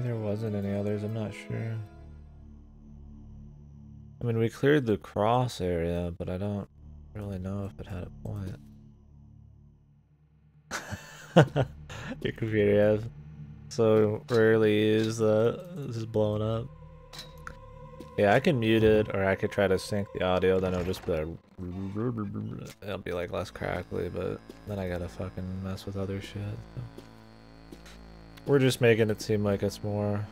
Maybe there wasn't any others, I'm not sure. I mean, we cleared the cross area, but I don't really know if it had a point. Your computer has so rarely used that. This is blowing up. Yeah, I can mute it, or I could try to sync the audio, then it'll just be like... It'll be like less crackly, but then I gotta fucking mess with other shit. So. We're just making it seem like it's more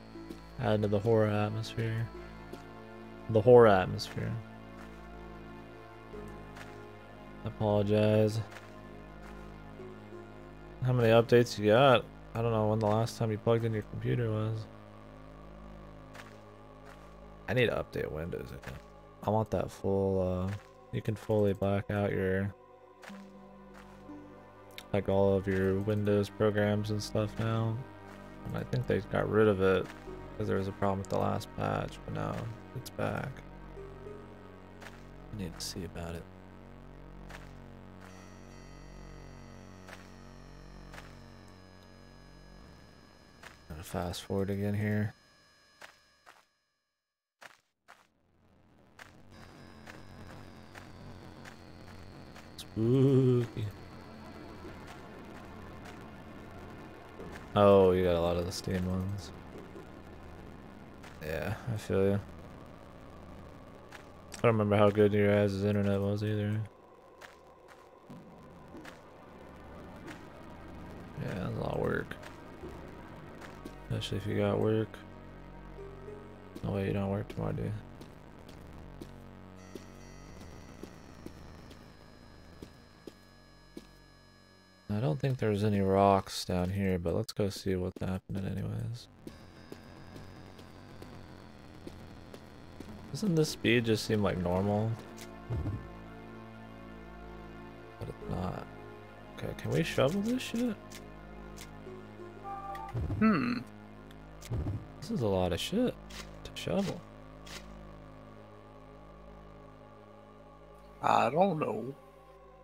adding to the horror atmosphere. The horror atmosphere. Apologize. How many updates you got? I don't know when the last time you plugged in your computer was. I need to update Windows again. I want that full, uh, you can fully black out your, like all of your Windows programs and stuff now. I think they got rid of it because there was a problem with the last patch, but now it's back. I need to see about it. Gotta fast forward again here. Spooky. Oh, you got a lot of the Steam ones. Yeah, I feel you. I don't remember how good your guys' internet was either. Yeah, that's a lot of work. Especially if you got work. No way you don't work tomorrow, do you? I don't think there's any rocks down here, but let's go see what's happening anyways. Doesn't this speed just seem like normal? But it's not. Okay, can we shovel this shit? Hmm. This is a lot of shit to shovel. I don't know.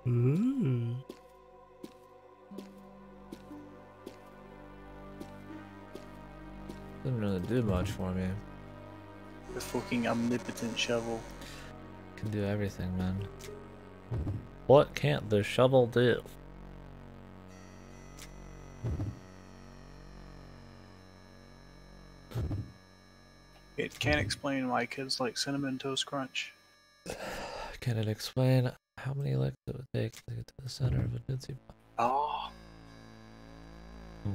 Ooh. Didn't really do much for me. The fucking omnipotent shovel. Can do everything, man. What can't the shovel do? It can't explain why kids like cinnamon toast crunch. Can it explain how many licks it would take to get to the center of a Tootsie Pop? Oh,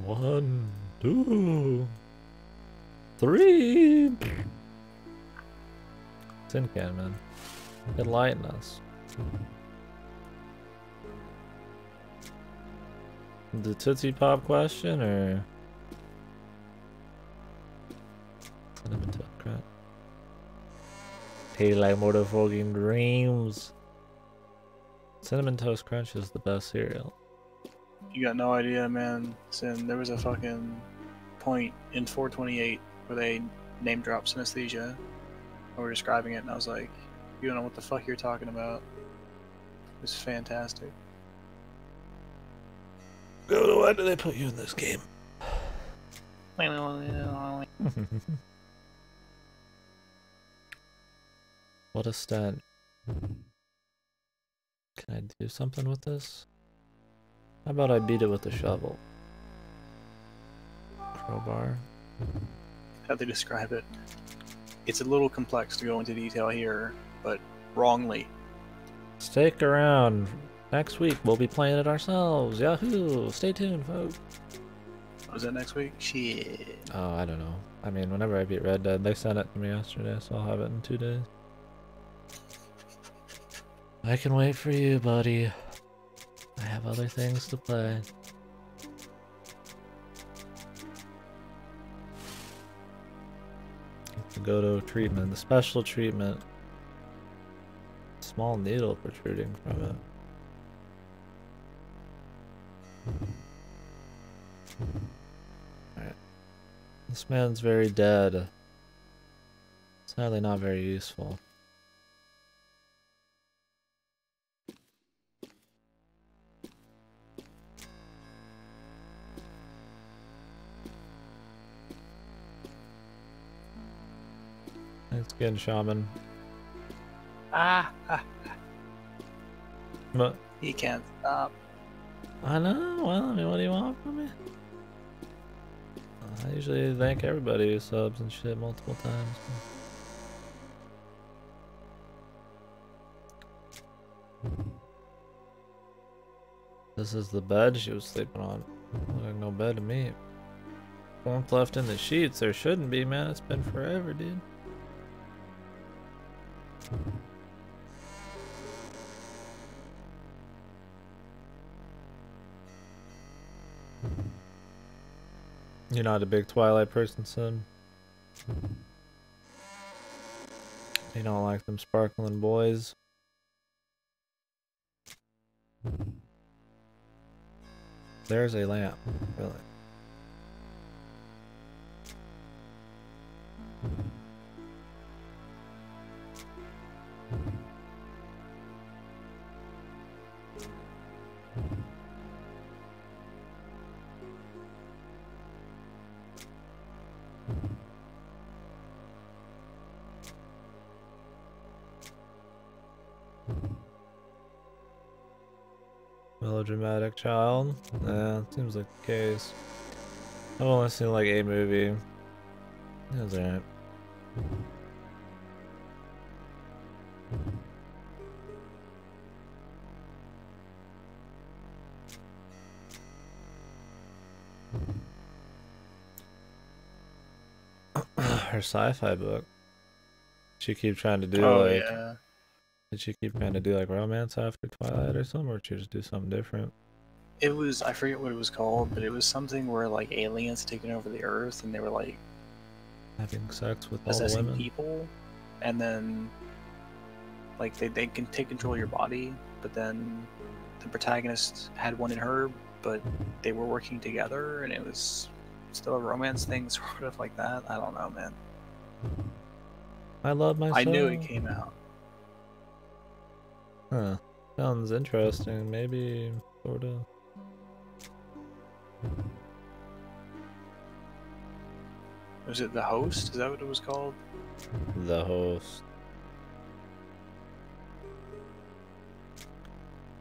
One, two, three. Tin can, man. Enlighten us. The Tootsie Pop question, or cinnamon toast crunch? Tastes like motherfucking dreams. Cinnamon toast crunch is the best cereal. you got no idea, man. Sin, there was a fucking point in 428 where they name dropped synesthesia. And we were describing it, and I was like, you don't know what the fuck you're talking about. It was fantastic. Why do they put you in this game? what a stunt. Can I do something with this? How about I beat it with a shovel? Crowbar. How they describe it. It's a little complex to go into detail here, but wrongly. Stick around. Next week we'll be playing it ourselves. Yahoo! Stay tuned, folks. Was that next week? Shit. Oh, I don't know. I mean, whenever I beat Red Dead, they sent it to me yesterday, so I'll have it in two days. I can wait for you, buddy. I have other things to play. The Goto treatment, the special treatment. Small needle protruding from it. Alright. This man's very dead. Sadly not very useful. Skin shaman. Ah, ah, But he can't stop. I know. Well, I mean, what do you want from me? I usually thank everybody who subs and shit multiple times. This is the bed she was sleeping on. Like no bed to me. Warmth left in the sheets. There shouldn't be, man. It's been forever, dude. You're not a big Twilight person, son. You don't like them sparkling boys. There's a lamp, really. Child? Yeah, seems like the case. I've only seen like a movie. Was alright. Her sci-fi book. She keep trying to do oh like yeah. did she keep trying to do like romance after Twilight or something, or did she just do something different? It was I forget what it was called, but it was something where like aliens taken over the Earth and they were like Having sex with all the possessing women. people, and then like they they can take control of your mm-hmm. body, but then the protagonist had one in her, but they were working together, and it was still a romance thing, sort of like that. I don't know, man. I love myself. I knew it came out. Huh. Sounds interesting. Maybe sort of. Was it the host? Is that what it was called? The host.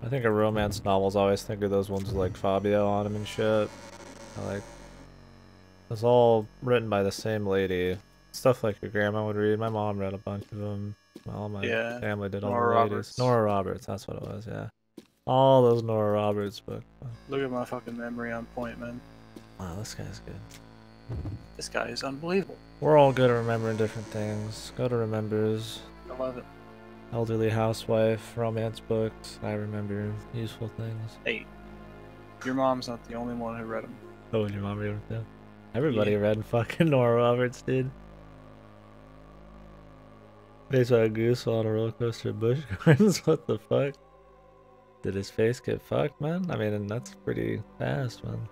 I think of romance novels. I always think of those ones with, like Fabio on them and shit. I like. It's all written by the same lady. Stuff like your grandma would read. My mom read a bunch of them. All my Yeah, family did all Nora the ladies. Roberts. Nora Roberts. That's what it was. Yeah. All those Nora Roberts books. Look at my fucking memory on point, man. Wow, this guy's good. This guy is unbelievable. We're all good at remembering different things. Go to remembers. I love it. Elderly housewife, romance books. I remember useful things. Hey, your mom's not the only one who read them. Oh, your mom read them? Everybody Yeah. read fucking Nora Roberts, dude. Based on a goose on a roller coaster at Busch Gardens. what the fuck? Did his face get fucked, man? I mean, that's pretty fast, man.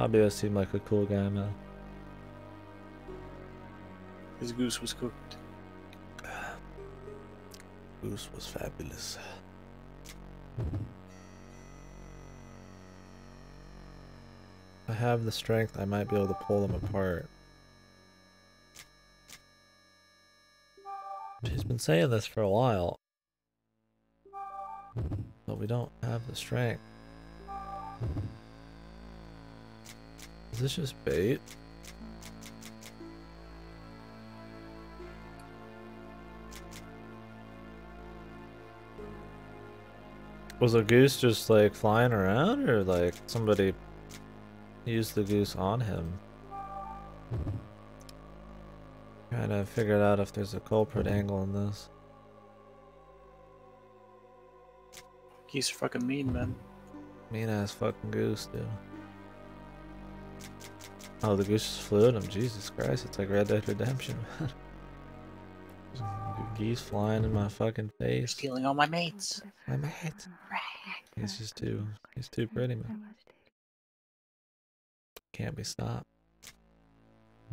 Fabio seemed like a cool guy, man. His goose was cooked. Goose was fabulous. If I have the strength, I might be able to pull them apart. She's been saying this for a while. But we don't have the strength. Is this just bait? Was the goose just like flying around or like somebody used the goose on him? Trying to figure out if there's a culprit angle in this. Are fucking mean, man. Mean ass fucking goose, dude. Oh, the goose just flew at him. Jesus Christ, it's like Red Dead Redemption. Geese flying in my fucking You're face. stealing all my mates. My mates. He's just too, he's too pretty, man. Can't be stopped.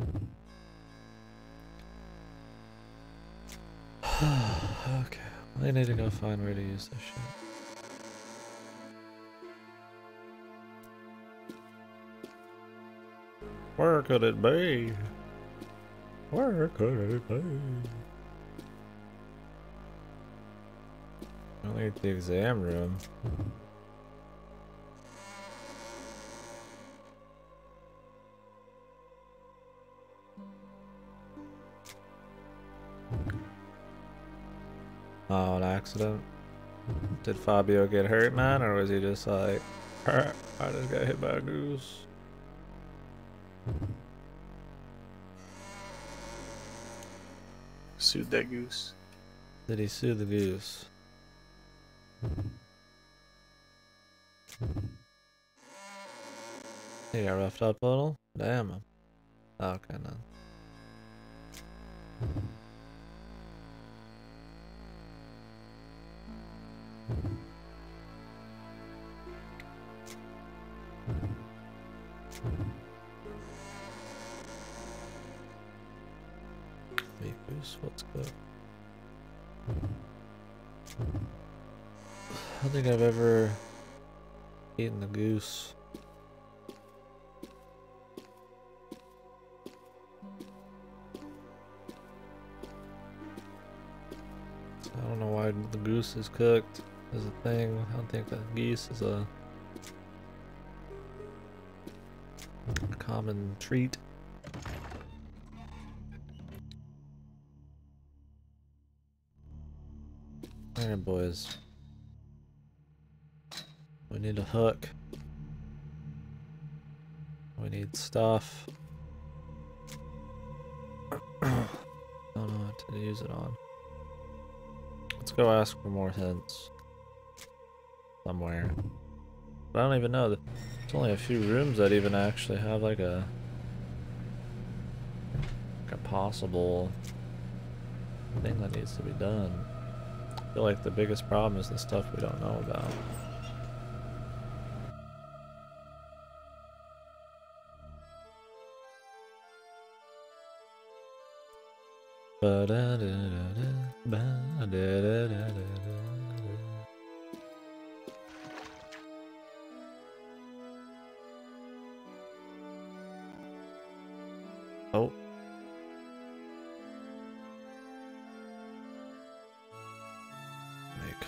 okay, I need to go find where to use this shit. Where could it be? Where could it be? I need the exam room. Oh, an accident. Did Fabio get hurt, man, or was he just like, I just got hit by a goose? Sued that goose. Did he sue the goose? He got roughed a little? Damn. Okay, then. Is cooked is a thing. I don't think that geese is a common treat. Alright, boys. We need a hook. We need stuff. Don't know what to use it on. Go ask for more hints. Somewhere. But I don't even know. There's only a few rooms that even actually have like a like a possible thing that needs to be done. I feel like the biggest problem is the stuff we don't know about. Ba-da-da-da-da,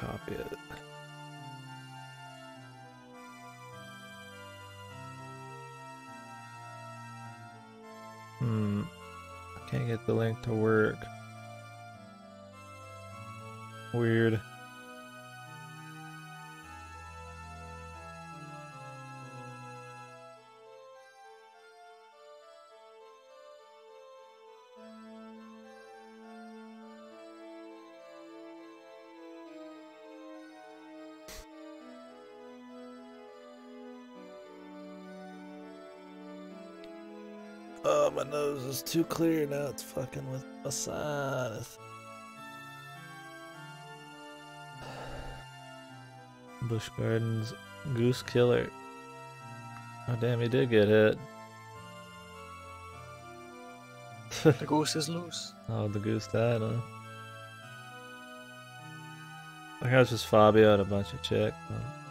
copy it. Hmm. I can't get the link to work. Weird. Nose is too clear now. It's fucking with my sinus. Busch Gardens Goose Killer. Oh, damn, he did get hit. The goose is loose. oh, the goose died, huh? I think it was just Fabio and a bunch of chicks. huh?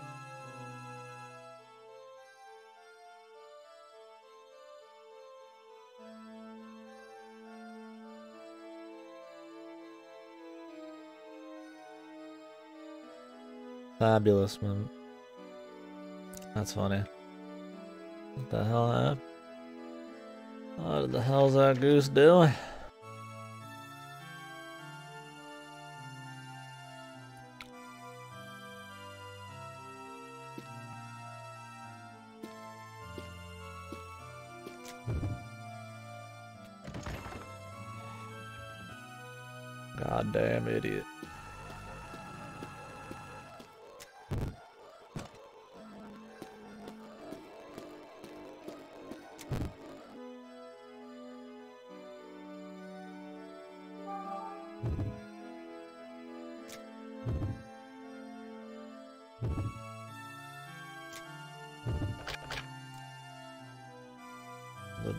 Fabulous, man. That's funny. What the hell happened? What the hell's that goose doing?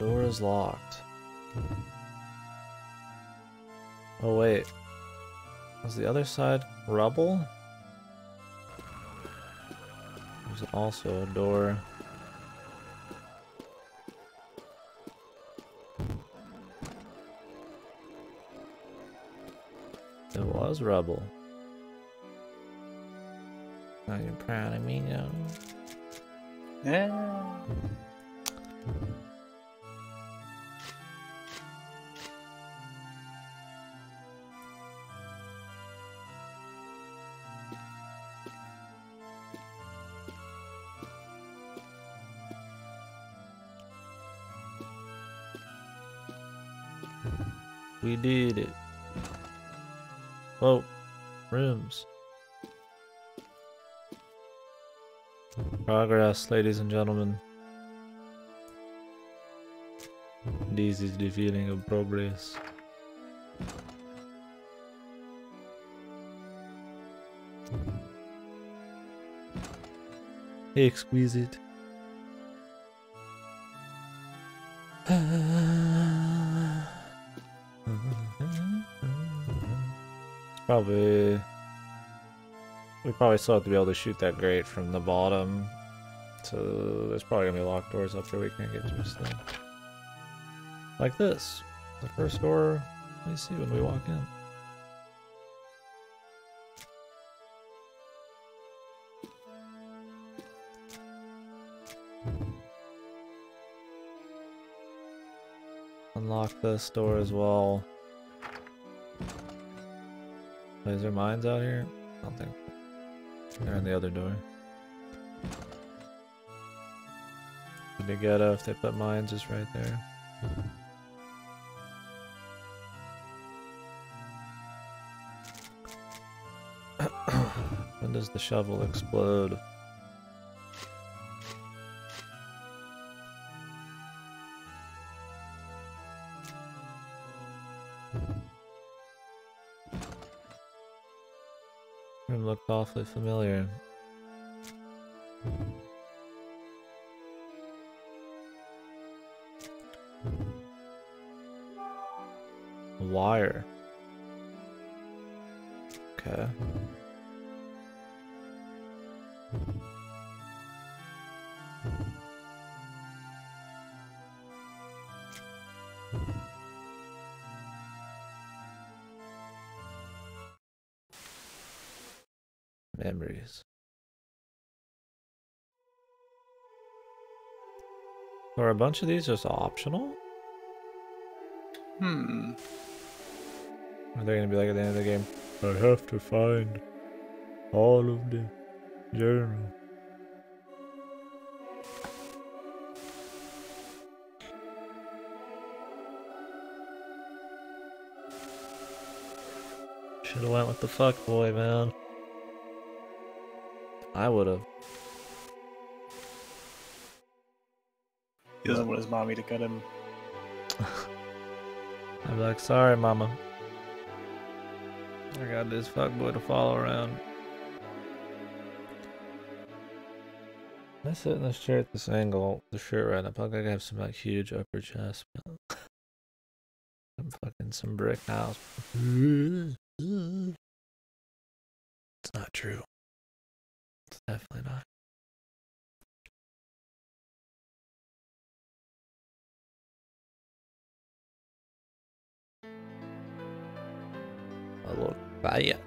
door is locked. Oh wait. Was the other side rubble? There's also a door. There was rubble. Are you proud of me now? Yeah. We did it. Oh, Rooms. Progress, ladies and gentlemen. This is the feeling of progress. Exquisite. Ah. Probably still have to be able to shoot that grate from the bottom. So there's probably gonna be locked doors up there we can't get to still. Like this. The first door we see when we walk in. Unlock this door as well. There mines out here? I don't think. In the other door. Would be if they put mines just right there. when does the shovel explode? Awfully familiar. Bunch of these just optional? Hmm. Are they gonna be like at the end of the game? I have to find all of the journal. Should have went with the fuck boy, man. I would have. Doesn't want his mommy to cut him. I'm like, sorry, mama. I got this fuck boy to follow around. I sit in this chair at this angle, the shirt right up. I gotta have some like huge upper chest. I'm fucking some brick house. It's not true. It's definitely not. A little quiet.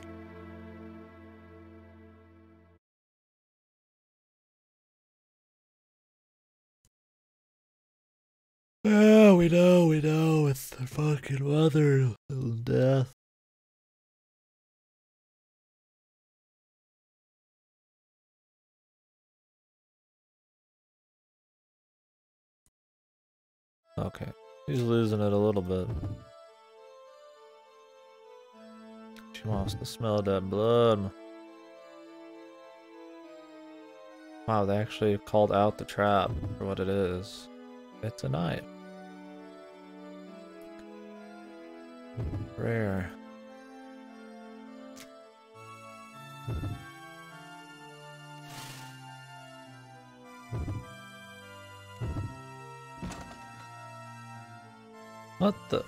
Yeah, we know, we know. It's the fucking weather. Little death. Okay. He's losing it a little bit. She wants to smell that blood. Wow, they actually called out the trap for what it is. It's a knife. Rare. What the?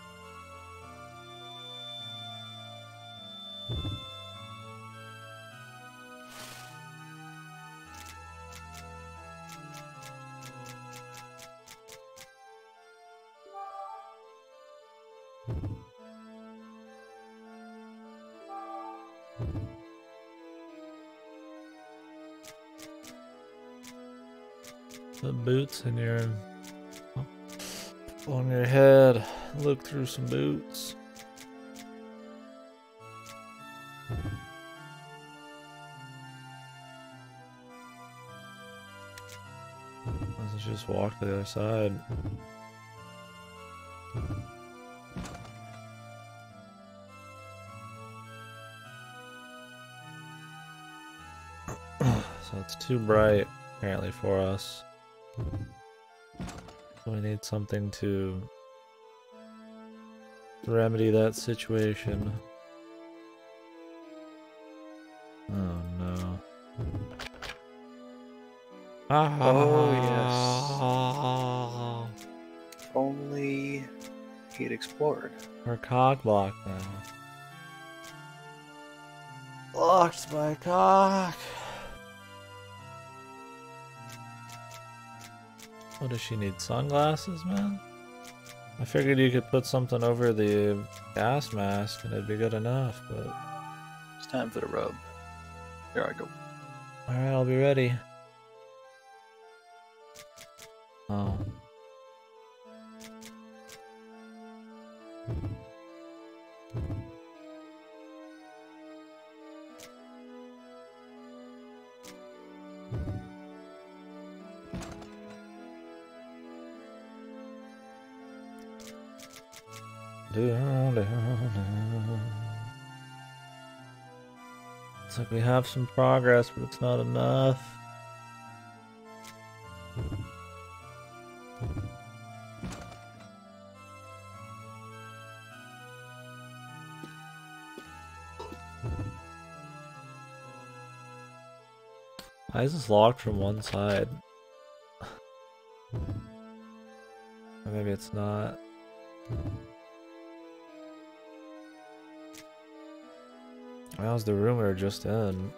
The boots in your on your head. Look through some boots. Let's just walk to the other side. so it's too bright apparently for us. Need something to remedy that situation. Oh no. Ah. Oh, yes. If only he'd explored. We're cock blocked now. Blocked by cock. What does she need? Sunglasses, man? I figured you could put something over the gas mask and it'd be good enough, but... It's time for the rub. Here I go. Alright, I'll be ready. Oh. It's like we have some progress, but it's not enough. Why is this locked from one side? maybe it's not. Was the rumor just in.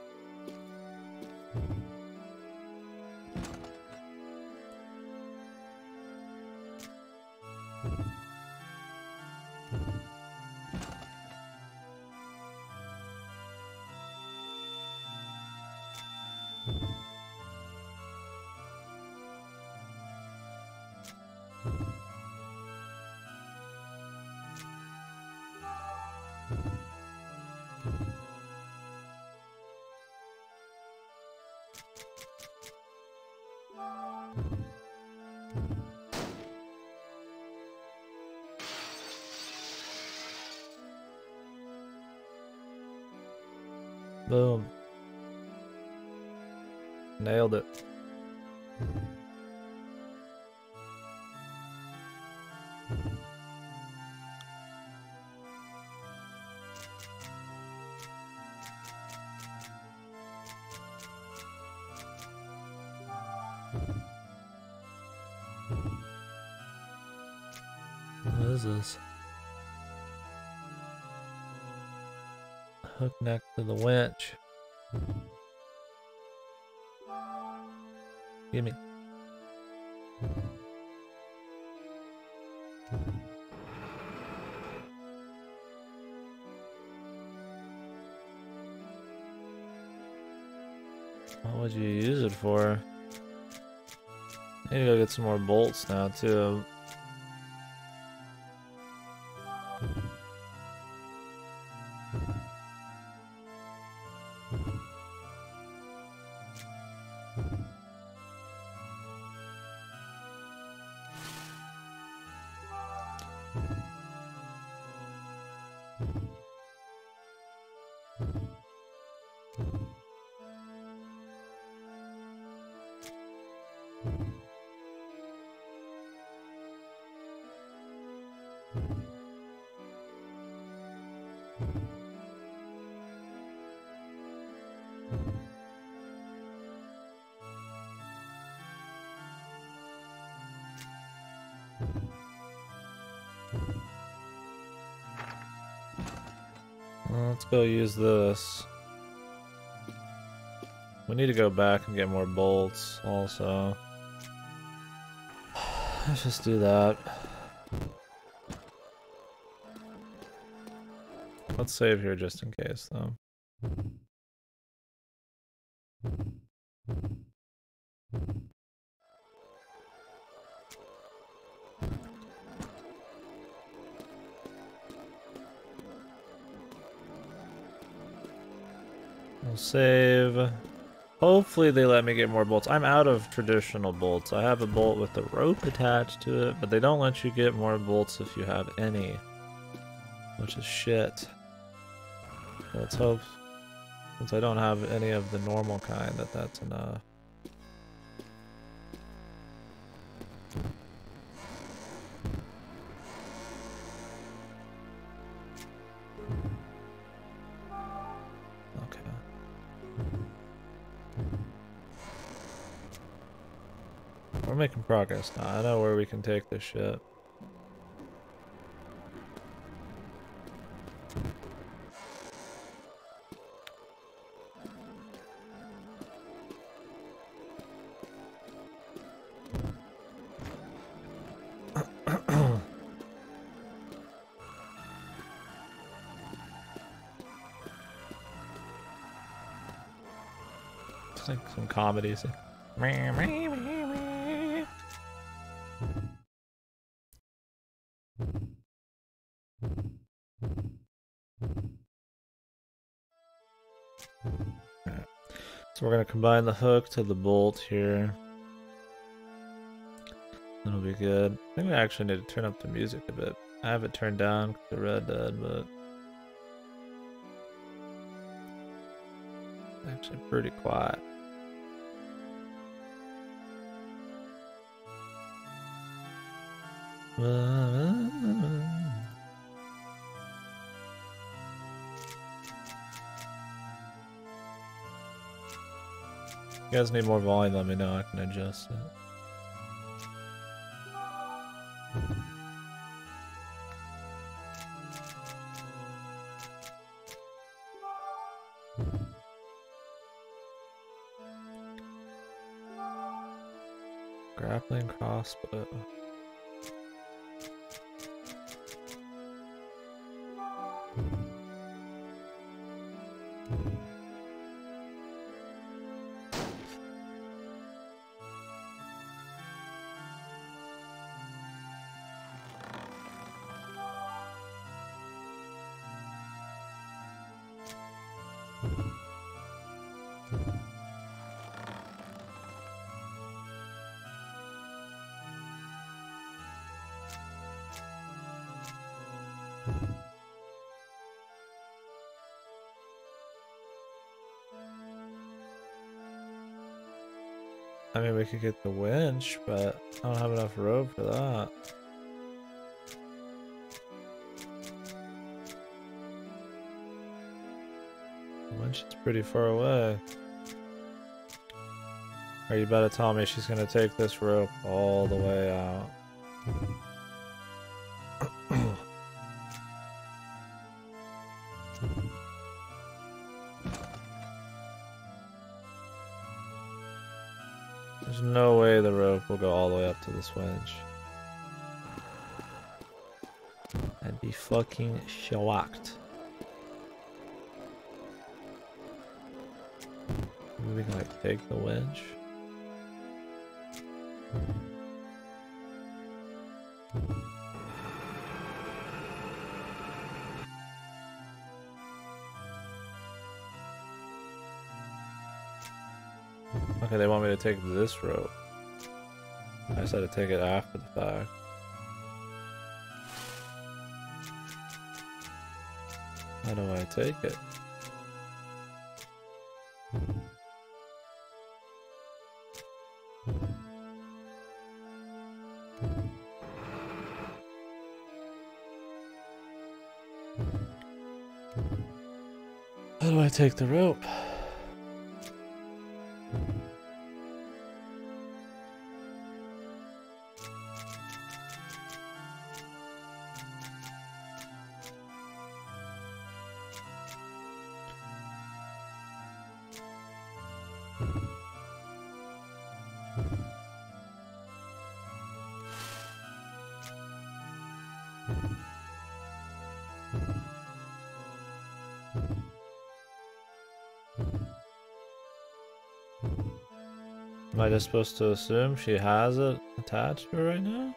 Hook next to the winch. Give me. What would you use it for? I need to go get some more bolts now too. Go use this. We need to go back and get more bolts also. Let's just do that. Let's save here just in case though. Save. Hopefully they let me get more bolts. I'm out of traditional bolts. I have a bolt with a rope attached to it, but they don't let you get more bolts if you have any. Which is shit. Let's hope, since I don't have any of the normal kind, that that's enough. Progress now. I know where we can take this shit. Like some comedies. We're gonna combine the hook to the bolt here. That'll be good. I think we actually need to turn up the music a bit. I have it turned down the Red Dead, but actually pretty quiet. You guys need more volume, let me know, I can adjust it. Grappling crossbow. Could get the winch, but I don't have enough rope for that. The winch is pretty far away. Are you about to tell me she's gonna take this rope all the way out? This wedge. I'd be fucking shocked. Maybe we can like take the wedge. Okay, they want me to take this rope. I said to take it after the fact. How do I take it? How do I take the rope? Supposed to assume she has it attached to her right now?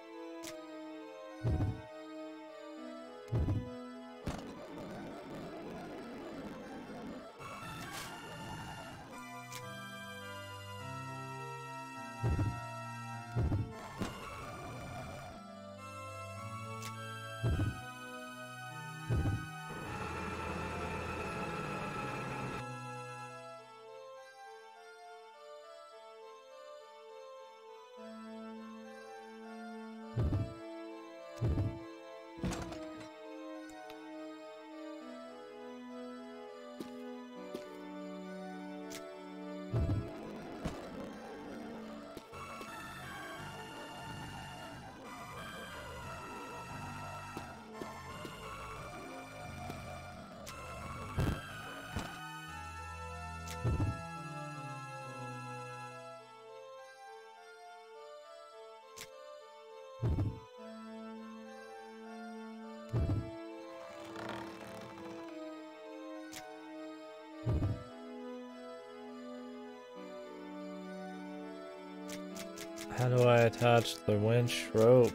How do I attach the winch rope?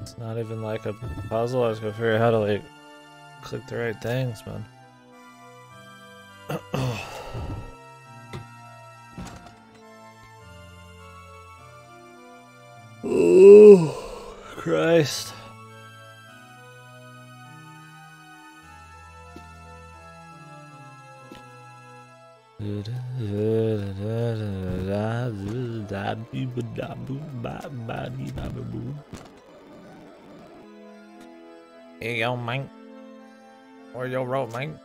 It's not even like a puzzle. I was gonna figure out how to like click the right things, man. Hey yo, man. Where your rope, man?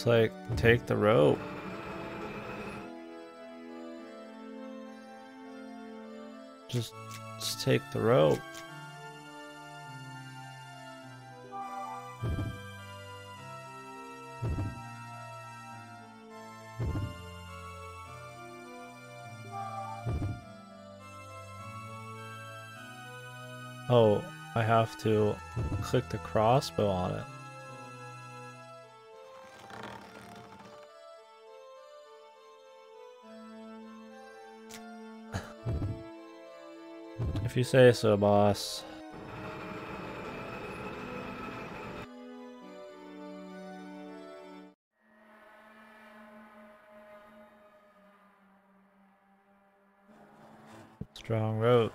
Just like take the rope. Just, just take the rope. Oh, I have to click the crossbow on it. You say so, boss. Strong rope.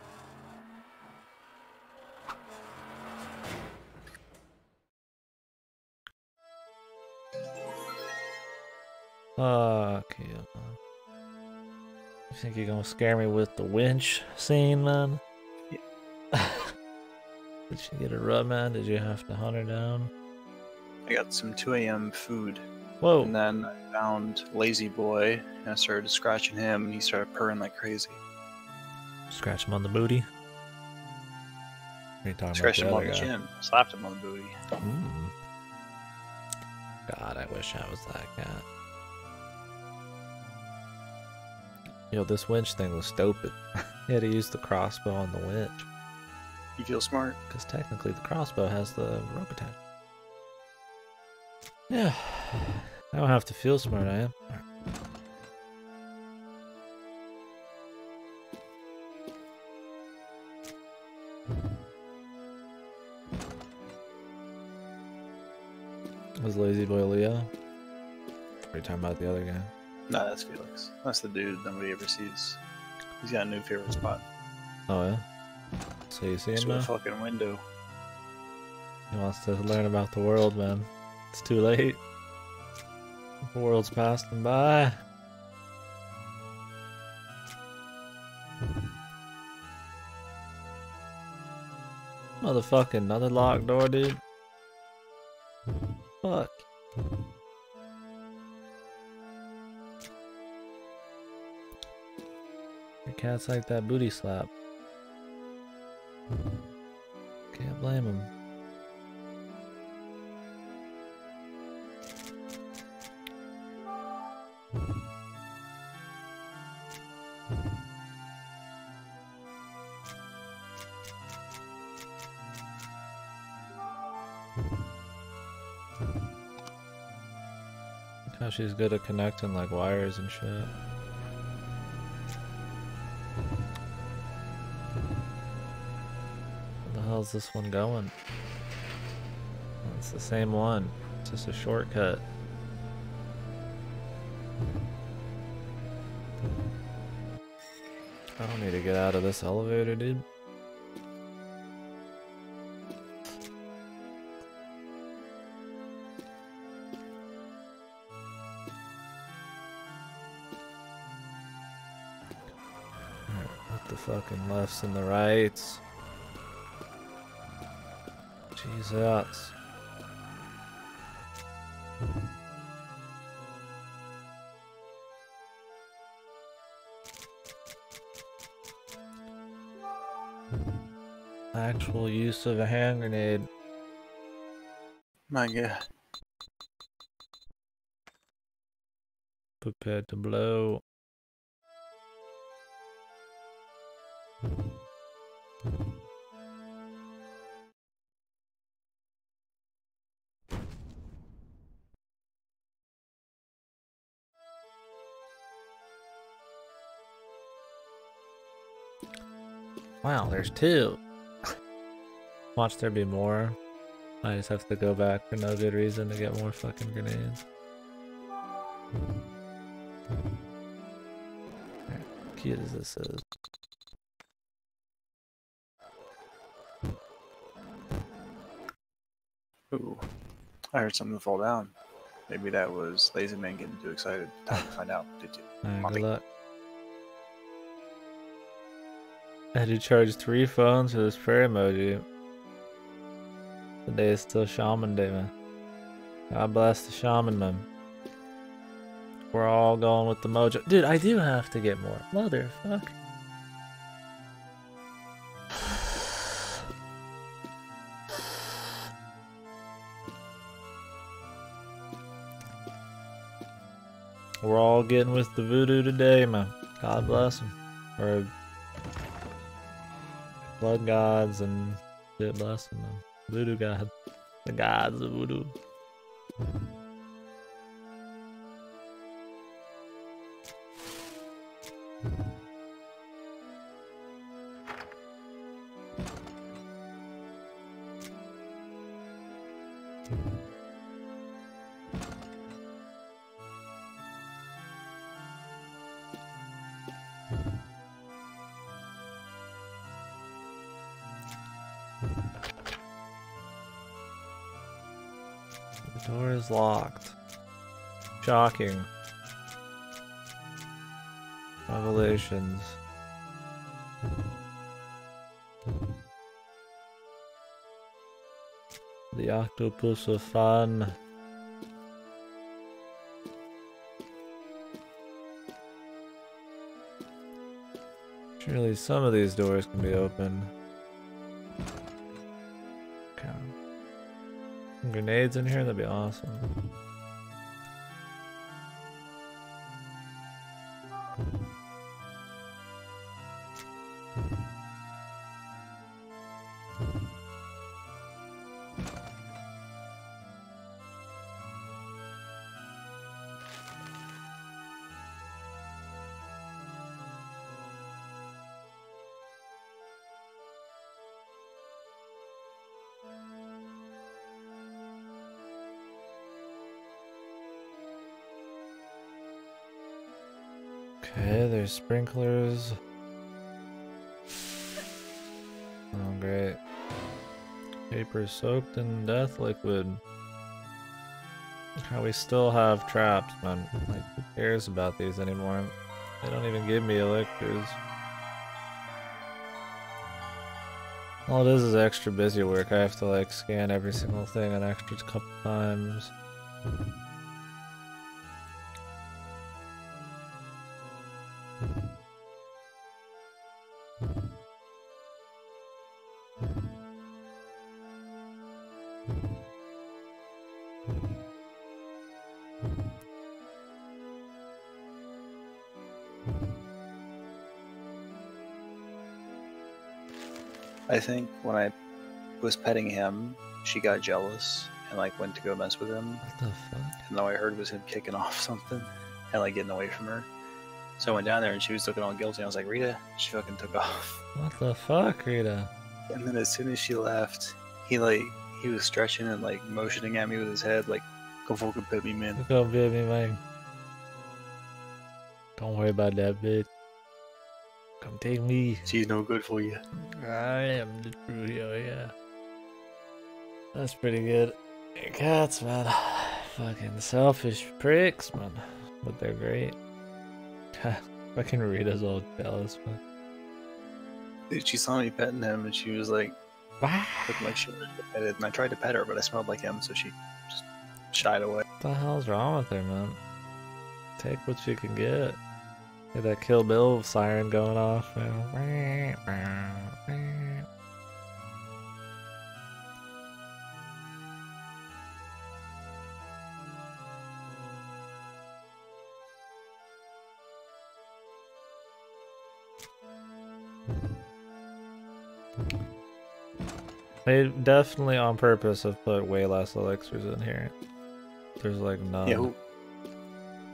Fuck you. You think you're gonna scare me with the winch scene, man? Did get a rub, man? Did you have to hunt her down? I got some 2 a.m. food. Whoa. And then I found Lazy Boy, and I started scratching him, and he started purring like crazy. Scratch him on the booty. What are you talking Scratched him on the guy? chin, slapped him on the booty. Mm. God, I wish I was that cat. Yo, this winch thing was stupid. you had to use the crossbow on the winch. You feel smart? Because technically the crossbow has the rope attached. Yeah. I don't have to feel smart, I am. Was Lazy Boy Leo? Are you talking about the other guy? No, that's Felix. That's the dude nobody ever sees. He's got a new favorite spot. Oh yeah? So you see him now? fucking window. He wants to learn about the world, man. It's too late. The world's passing by. Motherfucking another locked door, dude. Fuck. Your cat's like that booty slap. She's good at connecting like wires and shit. Where the hell's this one going? It's the same one. It's just a shortcut. I don't need to get out of this elevator, dude. Lefts and the rights. Jesus. Actual use of a hand grenade. My god. Prepared to blow. Wow, there's two. Watch there be more. I just have to go back for no good reason to get more fucking grenades. Alright, cute as this is. I heard something fall down. Maybe that was Lazy Man getting too excited. Time to find out. Did you? Moppy. good luck. I had to charge three phones for this prayer emoji. Today is still Shaman Day, man. God bless the Shaman, man. We're all going with the mojo. Dude, I do have to get more. Motherfucker. We're all getting with the voodoo today, man. God bless them. Or blood gods and shit bless them, man. Voodoo god. The gods of voodoo. Door is locked. Shocking. Revelations. The octopus of fun. Surely some of these doors can be opened. Grenades in here, that'd be awesome. Soaked in death liquid. How we still have traps, man. Like, who cares about these anymore? They don't even give me elixirs. All it is is extra busy work. I have to like scan every single thing an extra couple times. I think when I was petting him, she got jealous and like went to go mess with him. What the fuck? And all I heard was him kicking off something and like getting away from her. So I went down there and she was looking all guilty. I was like, Rita, she fucking took off. What the fuck, Rita? And then as soon as she left, he like he was stretching and like motioning at me with his head, like, "Go fucking pet me, man." Go bit me, man. Don't worry about that bitch. Come take me. She's no good for you. I am the true hero, yeah. That's pretty good. Cats, man. Fucking selfish pricks, man. But they're great. Fucking Rita's all jealous, man. Dude, she saw me petting him and she was like, looking like she wanted to pet it. And I tried to pet her, but I smelled like him, so she just shied away. What the hell's wrong with her, man? Take what you can get. Get that Kill Bill siren going off. They definitely on purpose have put way less elixirs in here. There's like none. Yeah, who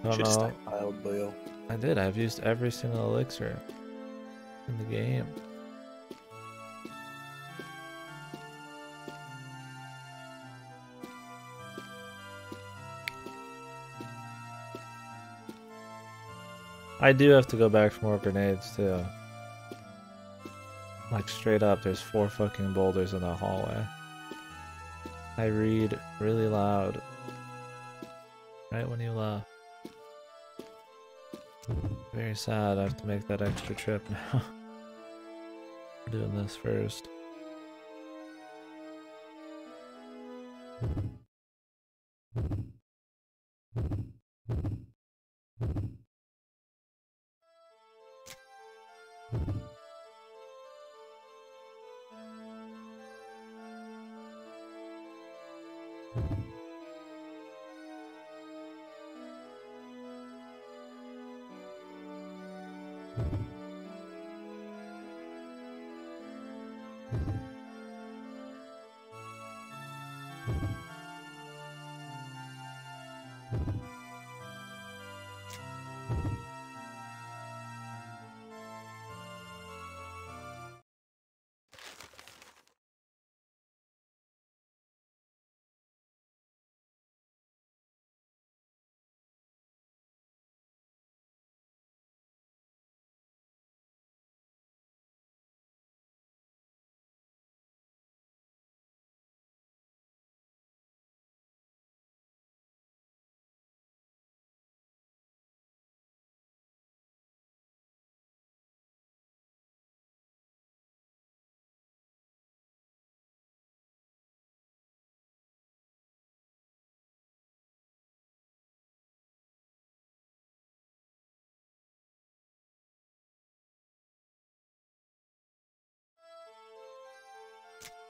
I don't should Bill? I did. I've used every single elixir in the game. I do have to go back for more grenades too. Like straight up, there's four fucking boulders in the hallway. I read really loud. Right when you laugh. Very sad I have to make that extra trip now. Doing this first.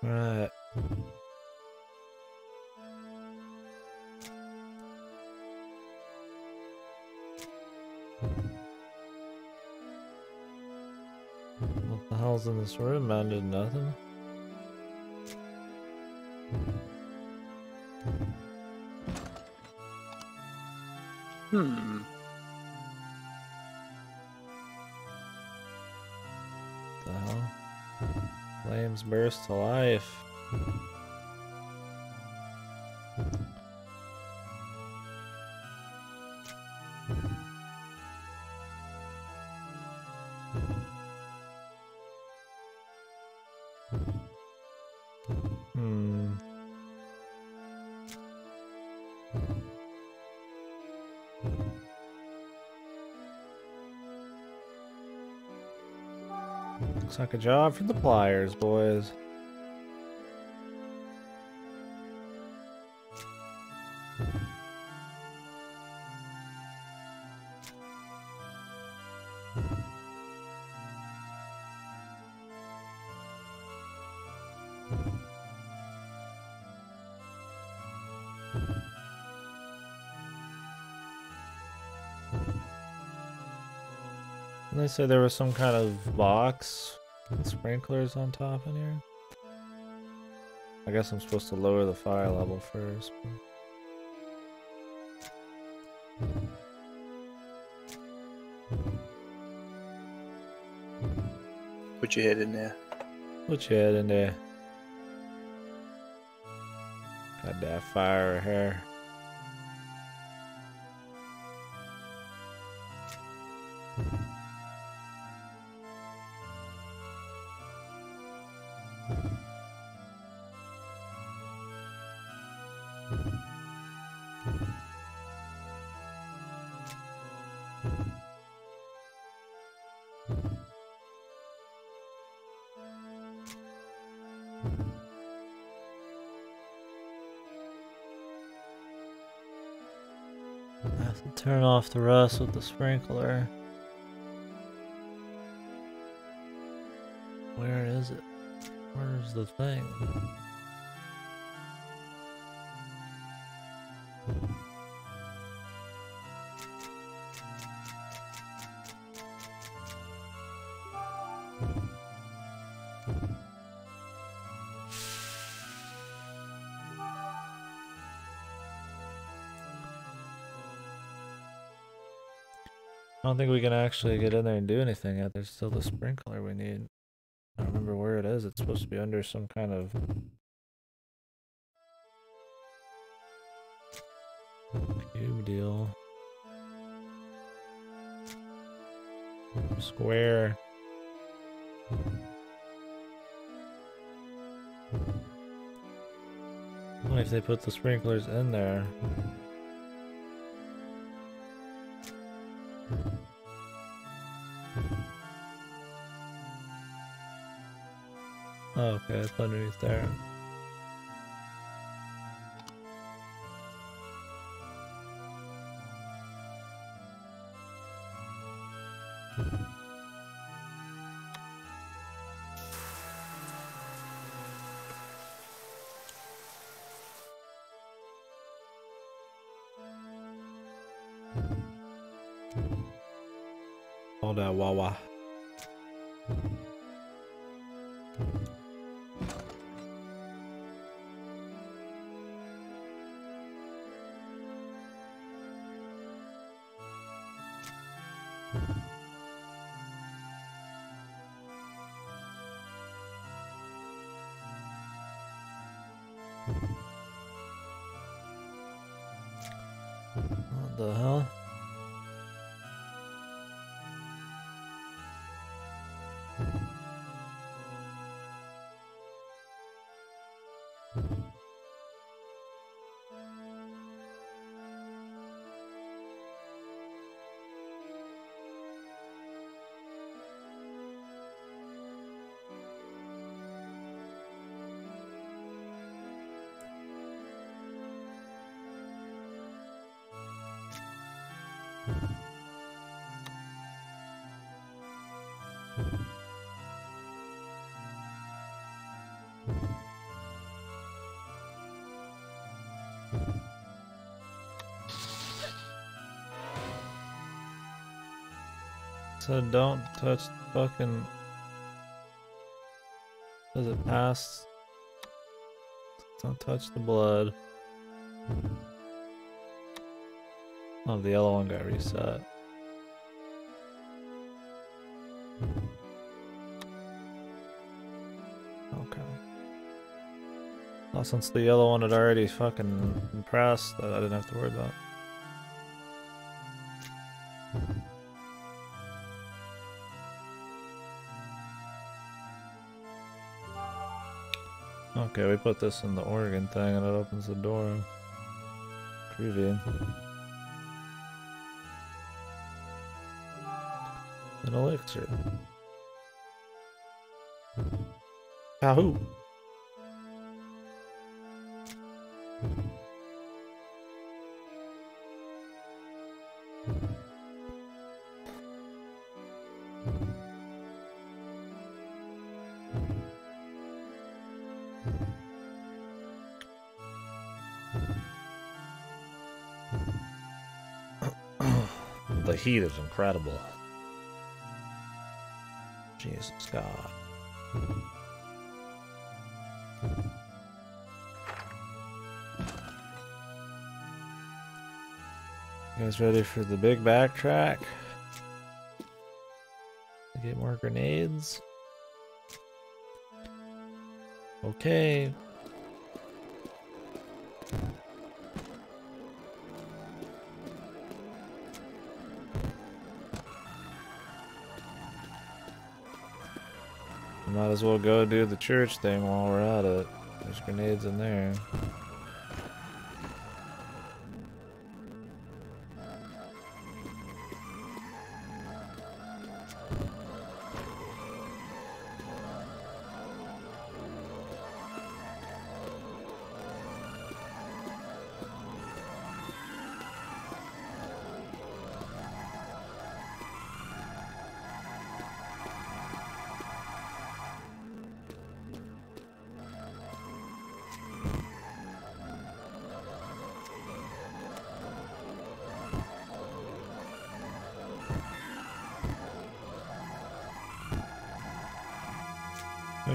Right. What the hell's in this room? I did nothing. Hmm. Burst to life. Like a job for the pliers, boys. They said there was some kind of box sprinklers on top in here. I guess I'm supposed to lower the fire mm-hmm. level first. Put your head in there. Put your head in there. Got that fire here. The rust with the sprinkler. Where is it? Where's the thing? Think we can actually get in there and do anything yet. There's still the sprinkler we need. I don't remember where it is. It's supposed to be under some kind of cube deal. Square. If they put the sprinklers in there? Oh, okay, it's underneath there. All that Wawa. So don't touch fucking. Does it pass? Don't touch the blood. Oh, the yellow one got reset. Okay. Well, since the yellow one had already fucking pressed, I didn't have to worry about. Okay, we put this in the organ thing and it opens the door. Groovy. An elixir. Yahoo! speed is incredible. Jesus God. You guys ready for the big backtrack? Get more grenades. Okay. Might as well go do the church thing while we're at it. There's grenades in there.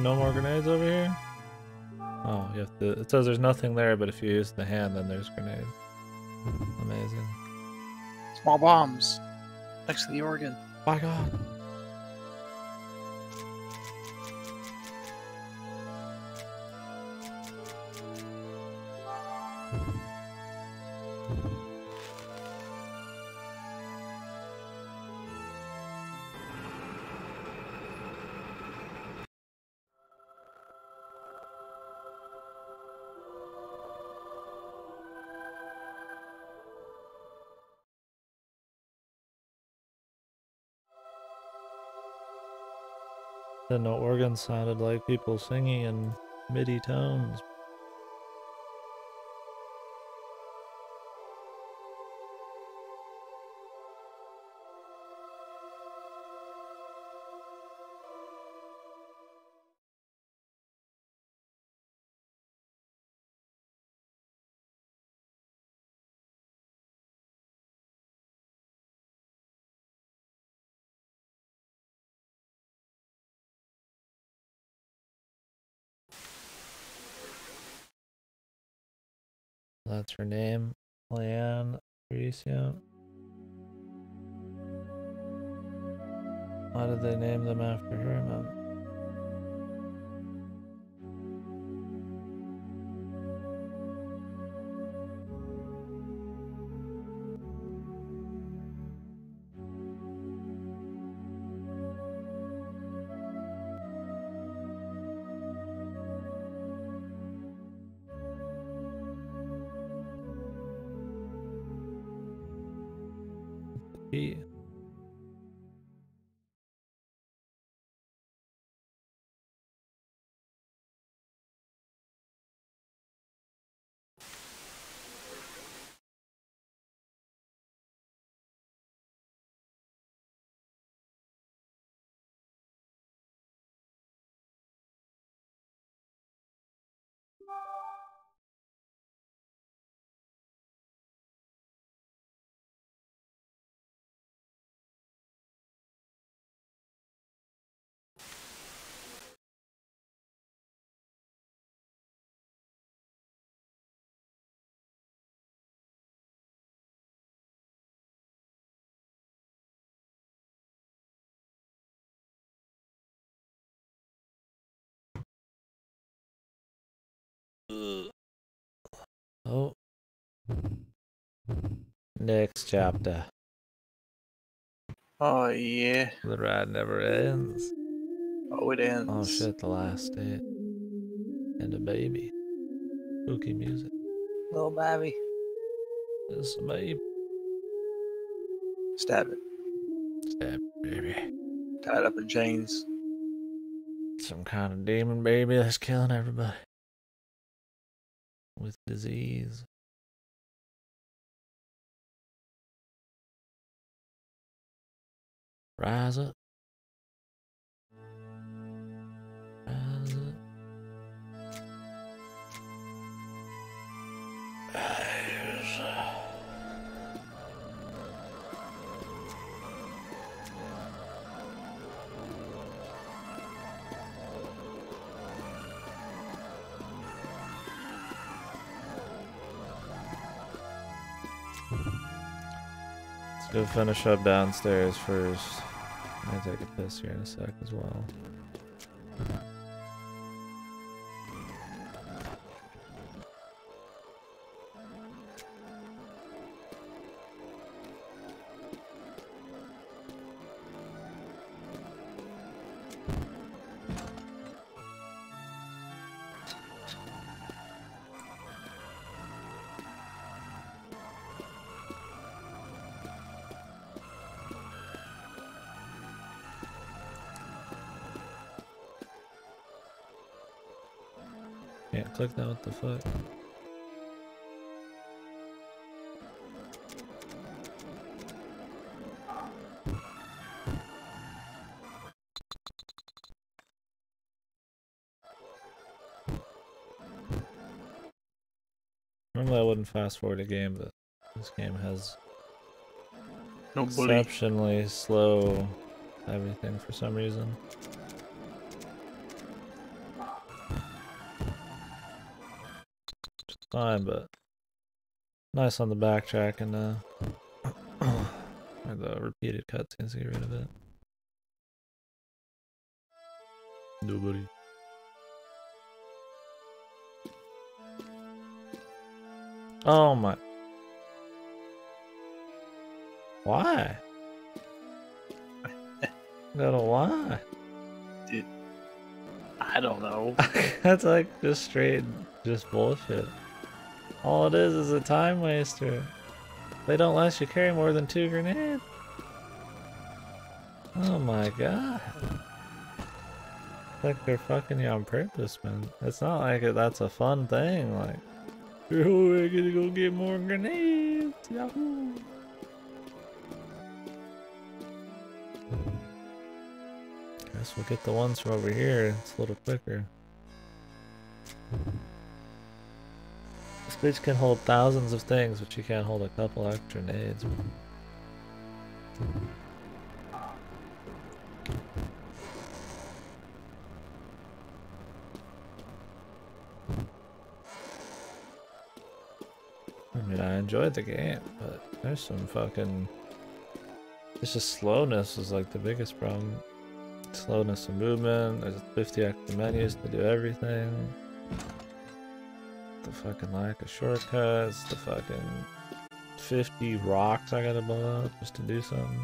No more grenades over here? Oh, you have to. It says there's nothing there, but if you use the hand, then there's grenade. Amazing. Small bombs next to the organ. My God. Then the organ sounded like people singing in MIDI tones. That's her name, Leanne Parisia. Why did they name them after her, man? Oh. Next chapter. Oh yeah. The ride never ends. Oh, it ends. Oh shit, the last state. And a baby. Spooky music. Little babby. This baby. Stab it. Stab baby. Tied up in chains. Some kind of demon baby that's killing everybody. With disease. Rise up. Rise up. Rise Go finish up downstairs first. I take a piss here in a sec as well. Click that, what the fuck? Normally I wouldn't fast forward a game, but this game has No exceptionally slow everything for some reason. Fine, but nice on the backtrack and uh, the repeated cutscenes to get rid of it. Nobody. Oh my. Why? Got a why? I don't know. That's like just straight, just bullshit. All it is is a time waster. They don't let you carry more than two grenades. Oh my god. Like they're fucking you on purpose, man. It's not like that's a fun thing. Like, oh, we're gonna go get more grenades. Yahoo! Guess we'll get the ones from over here. It's a little quicker. This can hold thousands of things, but you can't hold a couple extra nades. I mean, I enjoyed the game, but there's some fucking... It's just slowness is like the biggest problem. Slowness of movement, there's 50 extra menus to do everything. The fucking lack of shortcuts, the fucking 50 rocks I gotta blow up just to do something.